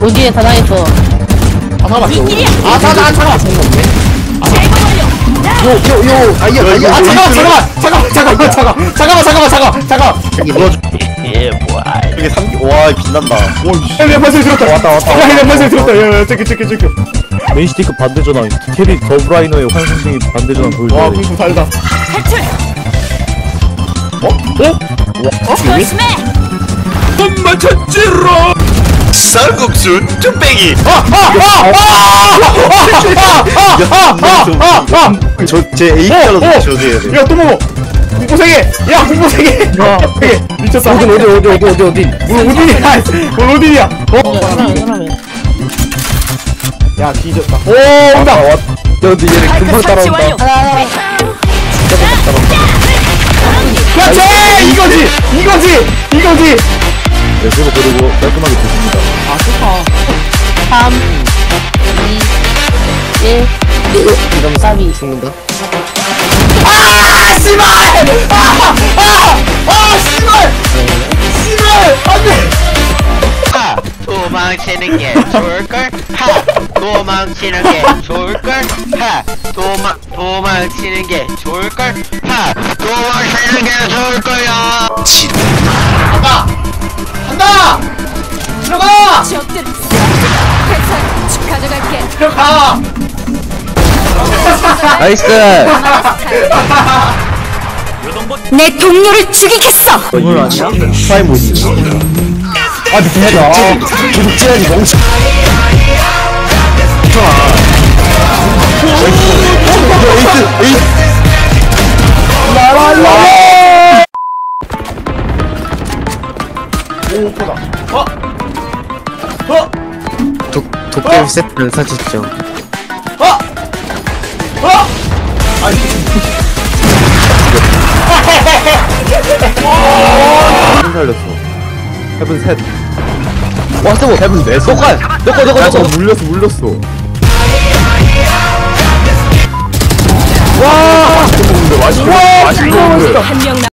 어디에 다 당했어. 아 잠깐만 아 잠깐만 잠깐만 요요요 아이야 아이야 아 잠깐만 잠깐만 잠깐만 잠깐만 잠깐만 잠깐만 잠깐만 잠깐만 여기 넣어줘 예 뭐야 이게 3기 와 빛난다 헬멧 발소리 들었다 왔다, 왔다, 야 헬멧 왔다, 들었다 야야 저기 저기 저기 맨시티크 반대 전환 캐리 더브라이너의 환승승이 반대 전환 와 보여줘야 돼 공부 달다 쌀국수 뚝배기 저제 A자로 저세요 돼 야또 먹어 공부 세개 야 공부 세개 세개 미쳤어 어디 어디 어디 어디 어디 어디 뭘 어디냐 뭘 어디냐 어? 야 뒤졌다 오 온다 야 근데 얘네 금방 따라온다 그렇지 이거지 이거지 이거지 네 그거 그리고 깔끔하게 됐습니다 3, 2, 1. 이러면 까비. 죽는다 아 씨발 아 아 아 씨발 씨발 안 돼 하! 도망치는 게 좋을걸? 하! 도망치는 게 좋을걸? 하! 도망, 도망치는 게 좋을걸? 하! 도망치는 게 좋을 거야! 나이스 내 동료를 죽이겠어. 이걸 아니야? 프라임 모드 아 미친다 구독해야지 멍청 에이스 에이스 어? 어? 독, 도깨비 세트를 사줬죠 어? 어? 아니. 한 살렸어. 헤븐 셋. 와, 세븐 헤븐 넷. 너가, 너가, 너가, 너가. 물렸어, 물렸어. 와, 맛있는데, 맛있는데, 맛있는데.